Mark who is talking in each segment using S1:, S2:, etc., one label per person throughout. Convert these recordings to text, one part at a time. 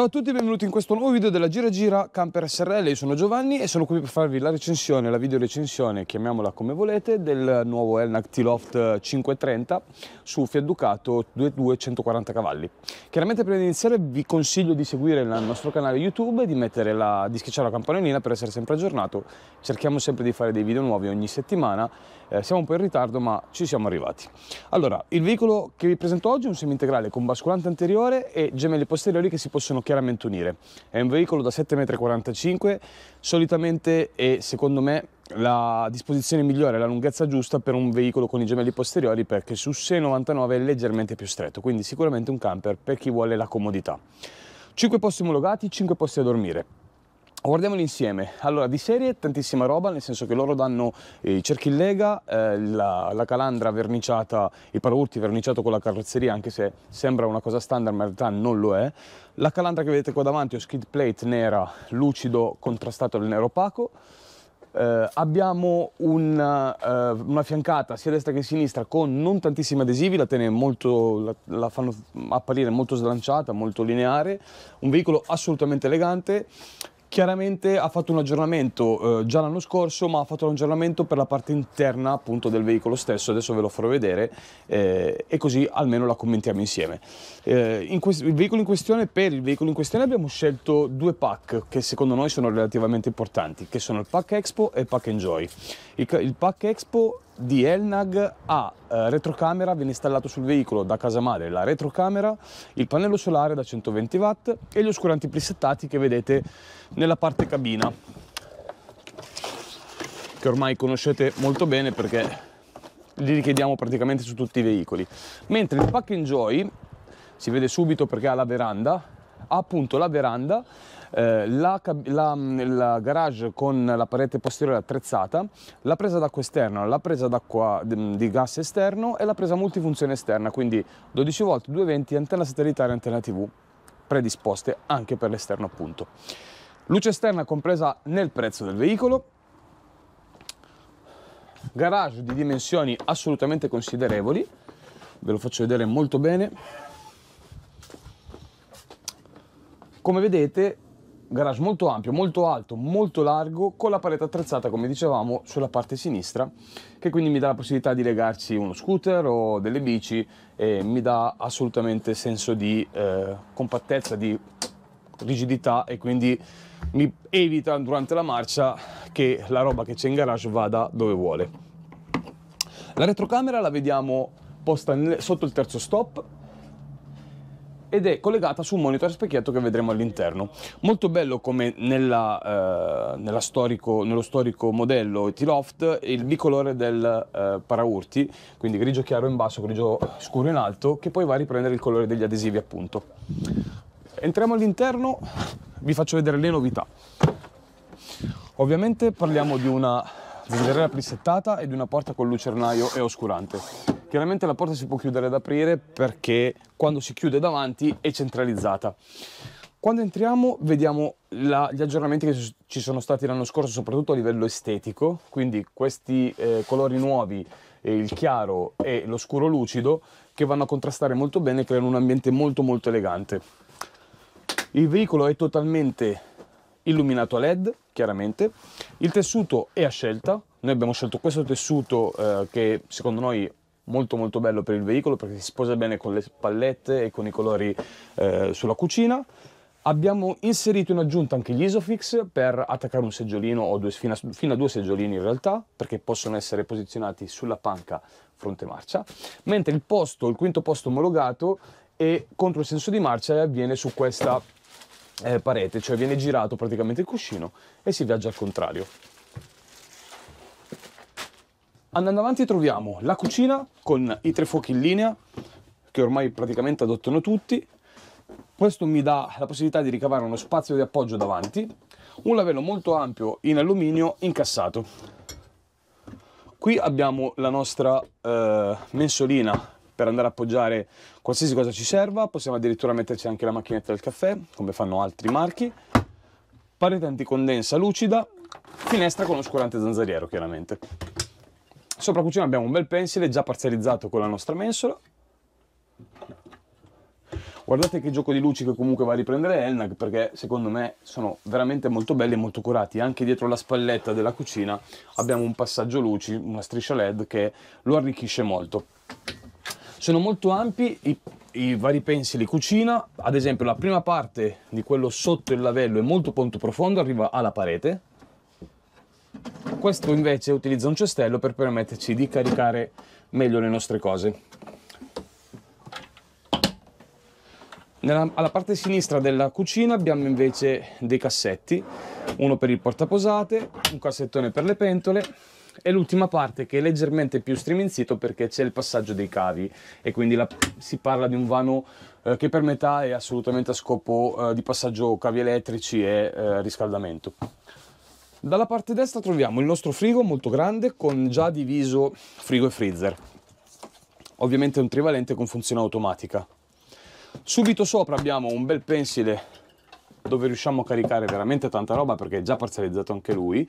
S1: Ciao a tutti e benvenuti in questo nuovo video della Gira Gira Camper SRL, io sono Giovanni e sono qui per farvi la recensione, la video recensione, chiamiamola come volete, del nuovo Elnag T-Loft 530 su Fiat Ducato 2240 cavalli. Chiaramente prima di iniziare vi consiglio di seguire il nostro canale YouTube di, la, di schiacciare la campanellina per essere sempre aggiornato, cerchiamo sempre di fare dei video nuovi ogni settimana, eh, siamo un po' in ritardo ma ci siamo arrivati. Allora, il veicolo che vi presento oggi è un semi-integrale con basculante anteriore e gemelli posteriori che si possono chiaramente unire. È un veicolo da 7,45 m, solitamente e secondo me la disposizione migliore, la lunghezza giusta per un veicolo con i gemelli posteriori perché su 6,99 è leggermente più stretto, quindi sicuramente un camper per chi vuole la comodità. 5 posti omologati, 5 posti a dormire. Guardiamoli insieme. Allora, di serie tantissima roba, nel senso che loro danno i cerchi in lega, eh, la, la, calandra verniciata, il paraurti verniciato con la carrozzeria, anche se sembra una cosa standard, ma in realtà non lo è. La calandra che vedete qua davanti, o skid plate nera, lucido, contrastato al nero opaco. Eh, abbiamo una, eh, una, fiancata sia a destra che a sinistra con non tantissimi adesivi, la, molto, la, la fanno apparire molto slanciata, molto lineare, un veicolo assolutamente elegante Chiaramente ha fatto un aggiornamento eh, già l'anno scorso, ma ha fatto un aggiornamento per la parte interna appunto del veicolo stesso, adesso ve lo farò vedere eh, e così almeno la commentiamo insieme. Eh, in il veicolo in questione, per il veicolo in questione abbiamo scelto due pack che secondo noi sono relativamente importanti, che sono il pack Expo e il pack Enjoy. Il, il pack Expo di Elnag ha eh, retrocamera, viene installato sul veicolo da casa madre la retrocamera, il pannello solare da 120 watt e gli oscuranti presettati che vedete nella parte cabina che ormai conoscete molto bene perché li richiediamo praticamente su tutti i veicoli. Mentre il Pack Enjoy si vede subito perché ha la veranda ha appunto la veranda eh, la, la, la, garage con la parete posteriore attrezzata, la presa d'acqua esterna, la presa d'acqua di, di gas esterno e la presa multifunzione esterna, quindi 12 volt, 220, antenna satellitare e antenna tv predisposte anche per l'esterno appunto. Luce esterna compresa nel prezzo del veicolo, garage di dimensioni assolutamente considerevoli, ve lo faccio vedere molto bene. Come vedete garage molto ampio, molto alto, molto largo, con la parete attrezzata, come dicevamo, sulla parte sinistra, che quindi mi dà la possibilità di legarci uno scooter o delle bici e mi dà assolutamente senso di eh, compattezza, di rigidità e quindi mi evita durante la marcia che la roba che c'è in garage vada dove vuole. La retrocamera la vediamo posta sotto il terzo stop, ed è collegata su un monitor specchietto che vedremo all'interno. Molto bello come nella, eh, storico, nello storico modello T-Loft il bicolore del eh, paraurti, quindi grigio chiaro in basso, grigio scuro in alto, che poi va a riprendere il colore degli adesivi appunto. Entriamo all'interno, vi faccio vedere le novità. Ovviamente parliamo di una venderella presettata e di una porta con lucernaio e oscurante. Chiaramente la porta si può chiudere ed aprire perché quando si chiude davanti è centralizzata. Quando entriamo vediamo la, gli aggiornamenti che ci sono stati l'anno scorso, soprattutto a livello estetico, quindi questi eh, colori nuovi, eh, il chiaro e lo scuro lucido, che vanno a contrastare molto bene e creano un ambiente molto molto elegante. Il veicolo è totalmente illuminato a led, chiaramente. Il tessuto è a scelta, noi abbiamo scelto questo tessuto eh, che secondo noi molto molto bello per il veicolo perché si sposa bene con le pallette e con i colori eh, sulla cucina. Abbiamo inserito in aggiunta anche gli Isofix per attaccare un seggiolino o due, fino, a, fino, a, due seggiolini in realtà, perché possono essere posizionati sulla panca fronte marcia, mentre il posto, il quinto posto omologato è contro il senso di marcia e avviene su questa eh, parete, cioè viene girato praticamente il cuscino e si viaggia al contrario. Andando avanti troviamo la cucina con i tre fuochi in linea, che ormai praticamente adottano tutti. Questo mi dà la possibilità di ricavare uno spazio di appoggio davanti, un lavello molto ampio in alluminio incassato. Qui abbiamo la nostra eh, mensolina per andare a appoggiare qualsiasi cosa ci serva, possiamo addirittura metterci anche la macchinetta del caffè, come fanno altri marchi. Parete anticondensa lucida, finestra con oscurante zanzariero chiaramente. Sopra cucina abbiamo un bel pensile già parzializzato con la nostra mensola. Guardate che gioco di luci che comunque va a riprendere Elnag perché secondo me sono veramente molto belli e molto curati. Anche dietro la spalletta della cucina abbiamo un passaggio luci, una striscia LED che lo arricchisce molto. Sono molto ampi i, i vari pensili cucina, ad esempio la prima parte di quello sotto il lavello è molto molto profondo, arriva alla parete. Questo invece utilizza un cestello per permetterci di caricare meglio le nostre cose. Nella, alla parte sinistra della cucina abbiamo invece dei cassetti, uno per il portaposate, un cassettone per le pentole e l'ultima parte che è leggermente più striminzito perché c'è il passaggio dei cavi e quindi la, si parla di un vano eh, che per metà è assolutamente a scopo eh, di passaggio cavi elettrici e eh, riscaldamento. Dalla parte destra troviamo il nostro frigo molto grande con già diviso frigo e freezer. Ovviamente un trivalente con funzione automatica. Subito sopra abbiamo un bel pensile dove riusciamo a caricare veramente tanta roba perché è già parzializzato anche lui.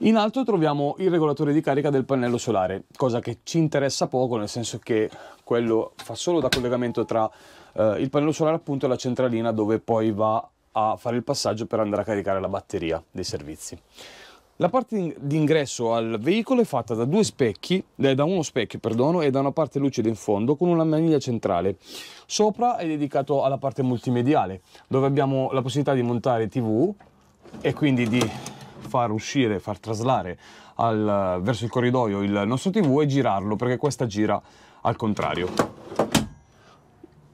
S1: In alto troviamo il regolatore di carica del pannello solare, cosa che ci interessa poco nel senso che quello fa solo da collegamento tra eh, il pannello solare appunto e la centralina dove poi va a fare il passaggio per andare a caricare la batteria dei servizi. La parte d'ingresso al veicolo è fatta da due specchi, eh, da uno specchio perdono, e da una parte lucida in fondo con una maniglia centrale. Sopra è dedicato alla parte multimediale, dove abbiamo la possibilità di montare TV e quindi di far uscire, far traslare al, verso il corridoio il nostro TV e girarlo, perché questa gira al contrario.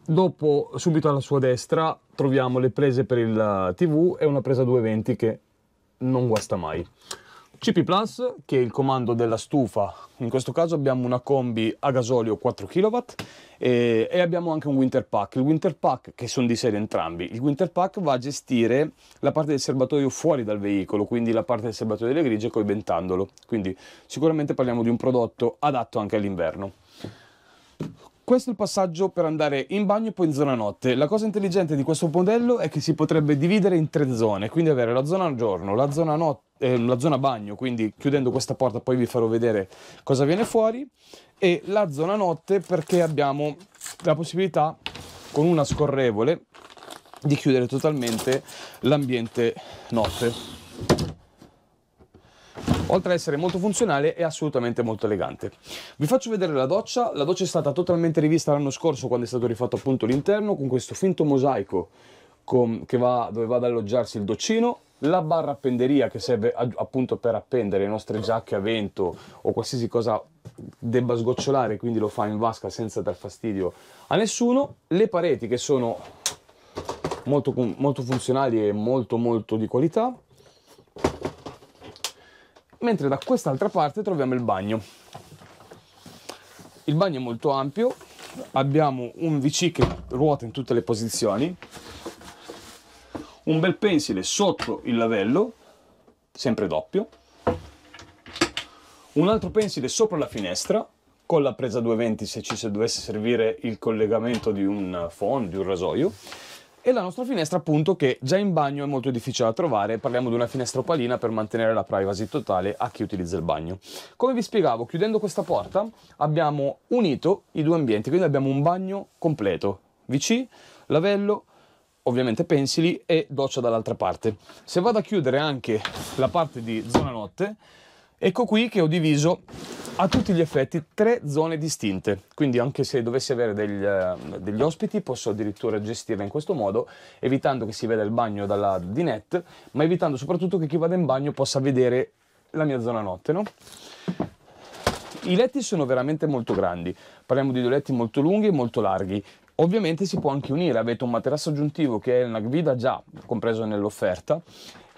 S1: Dopo, subito alla sua destra, troviamo le prese per il TV e una presa 220 che non guasta mai. CP Plus, che è il comando della stufa, in questo caso abbiamo una combi a gasolio 4 kW e, e, abbiamo anche un Winter Pack. Il Winter Pack, che sono di serie entrambi, il Winter Pack va a gestire la parte del serbatoio fuori dal veicolo, quindi la parte del serbatoio delle grigie coibentandolo. Quindi sicuramente parliamo di un prodotto adatto anche all'inverno. Questo è il passaggio per andare in bagno e poi in zona notte. La cosa intelligente di questo modello è che si potrebbe dividere in tre zone, quindi avere la zona giorno, la zona, eh, la zona bagno, quindi chiudendo questa porta poi vi farò vedere cosa viene fuori, e la zona notte perché abbiamo la possibilità con una scorrevole di chiudere totalmente l'ambiente notte oltre ad essere molto funzionale è assolutamente molto elegante. Vi faccio vedere la doccia, la doccia è stata totalmente rivista l'anno scorso quando è stato rifatto appunto l'interno con questo finto mosaico con, va, dove va ad alloggiarsi il doccino, la barra appenderia che serve appunto per appendere le nostre giacche a vento o qualsiasi cosa debba sgocciolare, quindi lo fa in vasca senza dar fastidio a nessuno, le pareti che sono molto, molto funzionali e molto molto di qualità, mentre da quest'altra parte troviamo il bagno. Il bagno è molto ampio, abbiamo un VC che ruota in tutte le posizioni, un bel pensile sotto il lavello, sempre doppio, un altro pensile sopra la finestra, con la presa 220 se ci dovesse servire il collegamento di un phone, di un rasoio, e la nostra finestra appunto che già in bagno è molto difficile da trovare, parliamo di una finestra opalina per mantenere la privacy totale a chi utilizza il bagno. Come vi spiegavo, chiudendo questa porta abbiamo unito i due ambienti, quindi abbiamo un bagno completo, VC, lavello, ovviamente pensili e doccia dall'altra parte. Se vado a chiudere anche la parte di zona notte, ecco qui che ho diviso a tutti gli effetti tre zone distinte, quindi anche se dovessi avere degli, uh, degli ospiti posso addirittura gestirla in questo modo, evitando che si veda il bagno dalla dinette, ma evitando soprattutto che chi vada in bagno possa vedere la mia zona notte. No? I letti sono veramente molto grandi, parliamo di due letti molto lunghi e molto larghi. Ovviamente si può anche unire, avete un materasso aggiuntivo che è una guida già compreso nell'offerta,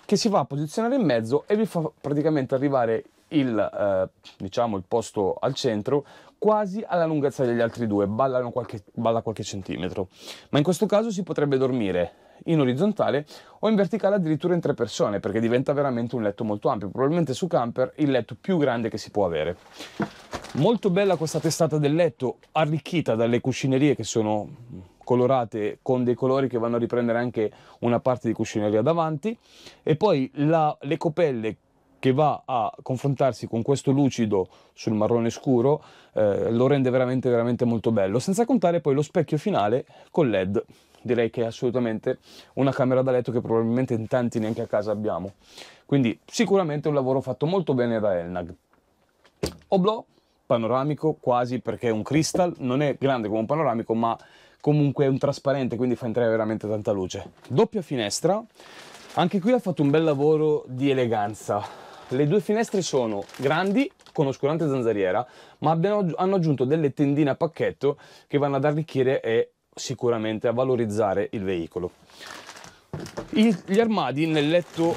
S1: che si va a posizionare in mezzo e vi fa praticamente arrivare il, eh, diciamo, il posto al centro quasi alla lunghezza degli altri due, ballano qualche, balla qualche centimetro. Ma in questo caso si potrebbe dormire in orizzontale o in verticale addirittura in tre persone perché diventa veramente un letto molto ampio, probabilmente su camper il letto più grande che si può avere. Molto bella questa testata del letto, arricchita dalle cuscinerie che sono colorate con dei colori che vanno a riprendere anche una parte di cuscineria davanti e poi la, le copelle che va a confrontarsi con questo lucido sul marrone scuro eh, lo rende veramente veramente molto bello, senza contare poi lo specchio finale con LED. Direi che è assolutamente una camera da letto che probabilmente in tanti neanche a casa abbiamo. Quindi sicuramente un lavoro fatto molto bene da Elnag. Oblò panoramico quasi perché è un crystal, non è grande come un panoramico ma comunque è un trasparente quindi fa entrare veramente tanta luce. Doppia finestra, anche qui ha fatto un bel lavoro di eleganza, le due finestre sono grandi con oscurante zanzariera, ma abbiamo, hanno aggiunto delle tendine a pacchetto che vanno ad arricchire e sicuramente a valorizzare il veicolo. I, gli armadi nel letto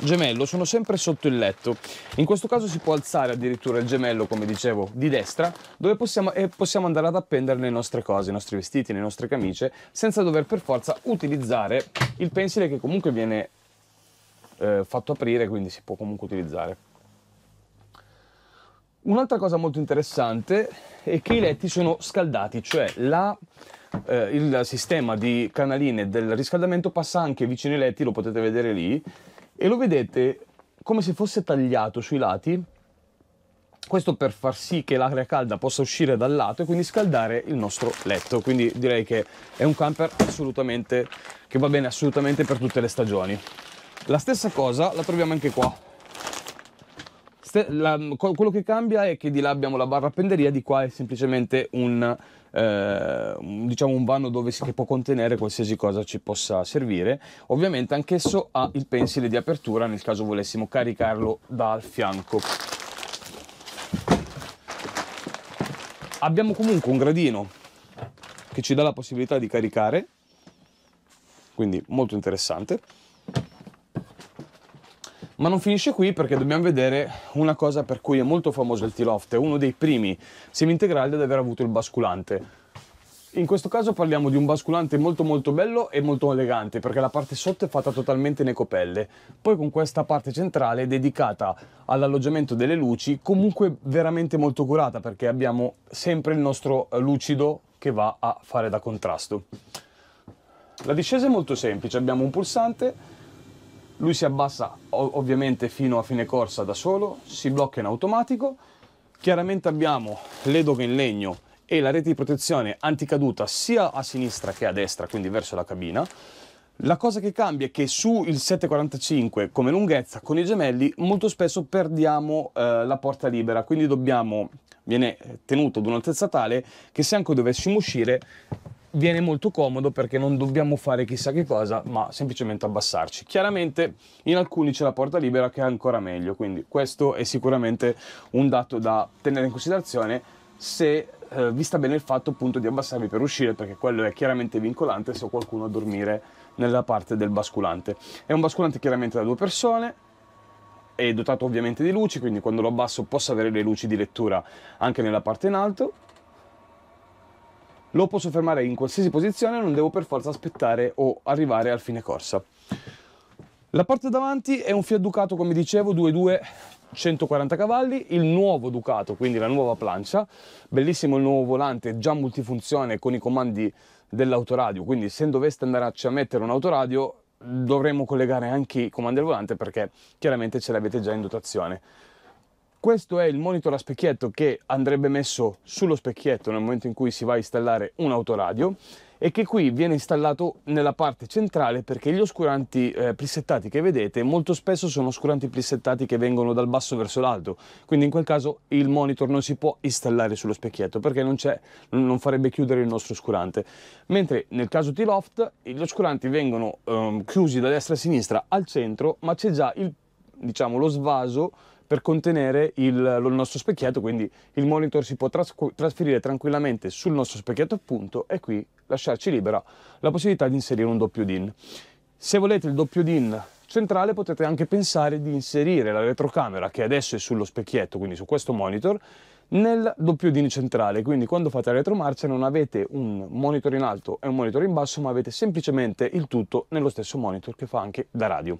S1: gemello sono sempre sotto il letto. In questo caso si può alzare addirittura il gemello, come dicevo, di destra, dove possiamo, e possiamo andare ad appendere le nostre cose, i nostri vestiti, le nostre camicie, senza dover per forza utilizzare il pensile che comunque viene eh, fatto aprire, quindi si può comunque utilizzare. Un'altra cosa molto interessante è che i letti sono scaldati, cioè la, eh, il sistema di canaline del riscaldamento passa anche vicino ai letti, lo potete vedere lì, e lo vedete come se fosse tagliato sui lati, questo per far sì che l'aria calda possa uscire dal lato e quindi scaldare il nostro letto, quindi direi che è un camper assolutamente che va bene assolutamente per tutte le stagioni. La stessa cosa la troviamo anche qua. La, quello che cambia è che di là abbiamo la barra penderia, di qua è semplicemente un, eh, diciamo un vano dove si può contenere qualsiasi cosa ci possa servire. Ovviamente anch'esso ha il pensile di apertura nel caso volessimo caricarlo dal fianco. Abbiamo comunque un gradino che ci dà la possibilità di caricare, quindi molto interessante. Ma non finisce qui perché dobbiamo vedere una cosa per cui è molto famoso il T-Loft, è uno dei primi semi-integrali ad aver avuto il basculante. In questo caso parliamo di un basculante molto molto bello e molto elegante perché la parte sotto è fatta totalmente in ecopelle. Poi con questa parte centrale dedicata all'alloggiamento delle luci, comunque veramente molto curata perché abbiamo sempre il nostro lucido che va a fare da contrasto. La discesa è molto semplice, abbiamo un pulsante lui si abbassa ovviamente fino a fine corsa da solo, si blocca in automatico, chiaramente abbiamo le doghe in legno e la rete di protezione anticaduta sia a sinistra che a destra, quindi verso la cabina. La cosa che cambia è che su il 745 come lunghezza con i gemelli molto spesso perdiamo eh, la porta libera, quindi dobbiamo, viene tenuto ad un'altezza tale che se anche dovessimo uscire viene molto comodo perché non dobbiamo fare chissà che cosa, ma semplicemente abbassarci. Chiaramente in alcuni c'è la porta libera che è ancora meglio, quindi questo è sicuramente un dato da tenere in considerazione se eh, vista bene il fatto appunto di abbassarvi per uscire, perché quello è chiaramente vincolante se ho qualcuno a dormire nella parte del basculante. È un basculante chiaramente da due persone, è dotato ovviamente di luci, quindi quando lo abbasso posso avere le luci di lettura anche nella parte in alto, lo posso fermare in qualsiasi posizione, non devo per forza aspettare o arrivare al fine corsa. La parte davanti è un Fiat Ducato, come dicevo, 2.2 140 cavalli, il nuovo Ducato, quindi la nuova plancia, bellissimo il nuovo volante già multifunzione con i comandi dell'autoradio, quindi se doveste andarci a mettere un autoradio dovremmo collegare anche i comandi del volante perché chiaramente ce l'avete già in dotazione. Questo è il monitor a specchietto che andrebbe messo sullo specchietto nel momento in cui si va a installare un autoradio e che qui viene installato nella parte centrale perché gli oscuranti eh, presettati che vedete molto spesso sono oscuranti presettati che vengono dal basso verso l'alto. Quindi in quel caso il monitor non si può installare sullo specchietto perché non, non farebbe chiudere il nostro oscurante. Mentre nel caso T-Loft gli oscuranti vengono eh, chiusi da destra a sinistra al centro ma c'è già il, diciamo, lo svaso per contenere il, il, nostro specchietto, quindi il monitor si può tras trasferire tranquillamente sul nostro specchietto appunto e qui lasciarci libera la possibilità di inserire un doppio DIN. Se volete il doppio DIN centrale potete anche pensare di inserire la retrocamera che adesso è sullo specchietto, quindi su questo monitor, nel doppio DIN centrale, quindi quando fate la retromarcia non avete un monitor in alto e un monitor in basso, ma avete semplicemente il tutto nello stesso monitor che fa anche da radio.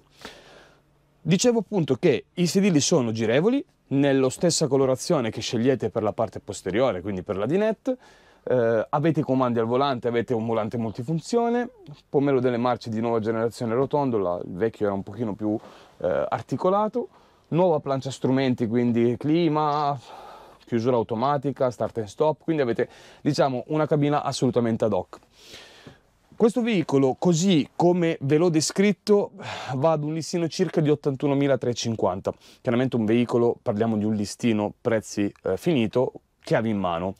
S1: Dicevo appunto che i sedili sono girevoli, nella stessa colorazione che scegliete per la parte posteriore, quindi per la dinette, eh, avete i comandi al volante, avete un volante multifunzione, pomelo delle marce di nuova generazione rotondo, il vecchio era un pochino più eh, articolato, nuova plancia strumenti, quindi clima, chiusura automatica, start and stop, quindi avete diciamo una cabina assolutamente ad hoc. Questo veicolo, così come ve l'ho descritto, va ad un listino circa di 81.350. Chiaramente un veicolo, parliamo di un listino prezzi eh, finito, chiavi in mano.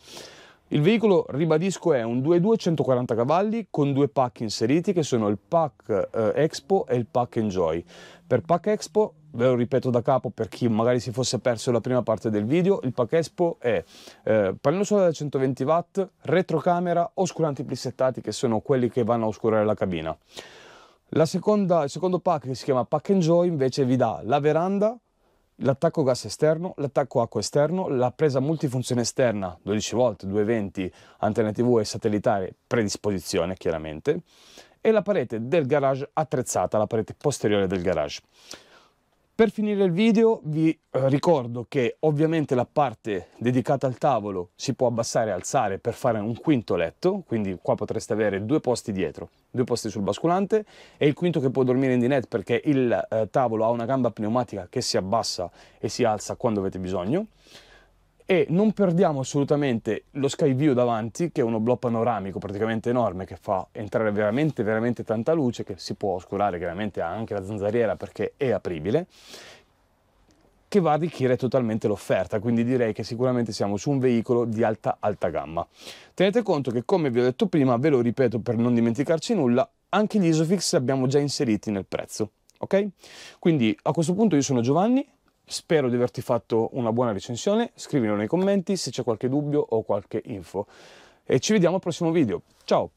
S1: Il veicolo, ribadisco, è un 2.2 140 cavalli con due pack inseriti che sono il pack eh, Expo e il pack Enjoy. Per pack Expo ve lo ripeto da capo per chi magari si fosse perso la prima parte del video, il pack Expo è eh, pannello solare da 120 watt, retrocamera, oscuranti presettati che sono quelli che vanno a oscurare la cabina. La seconda, il secondo pack che si chiama Pack Enjoy invece vi dà la veranda, l'attacco gas esterno, l'attacco acqua esterno, la presa multifunzione esterna 12 volt, 220, antenna tv e satellitare predisposizione chiaramente e la parete del garage attrezzata, la parete posteriore del garage. Per finire il video vi eh, ricordo che ovviamente la parte dedicata al tavolo si può abbassare e alzare per fare un quinto letto, quindi qua potreste avere due posti dietro, due posti sul basculante e il quinto che può dormire in dinette perché il eh, tavolo ha una gamba pneumatica che si abbassa e si alza quando avete bisogno e non perdiamo assolutamente lo sky view davanti che è un oblò panoramico praticamente enorme che fa entrare veramente veramente tanta luce che si può oscurare chiaramente anche la zanzariera perché è apribile che va a arricchire totalmente l'offerta, quindi direi che sicuramente siamo su un veicolo di alta alta gamma. Tenete conto che come vi ho detto prima, ve lo ripeto per non dimenticarci nulla, anche gli Isofix abbiamo già inseriti nel prezzo, ok? Quindi a questo punto io sono Giovanni, Spero di averti fatto una buona recensione, scrivilo nei commenti se c'è qualche dubbio o qualche info. E ci vediamo al prossimo video. Ciao!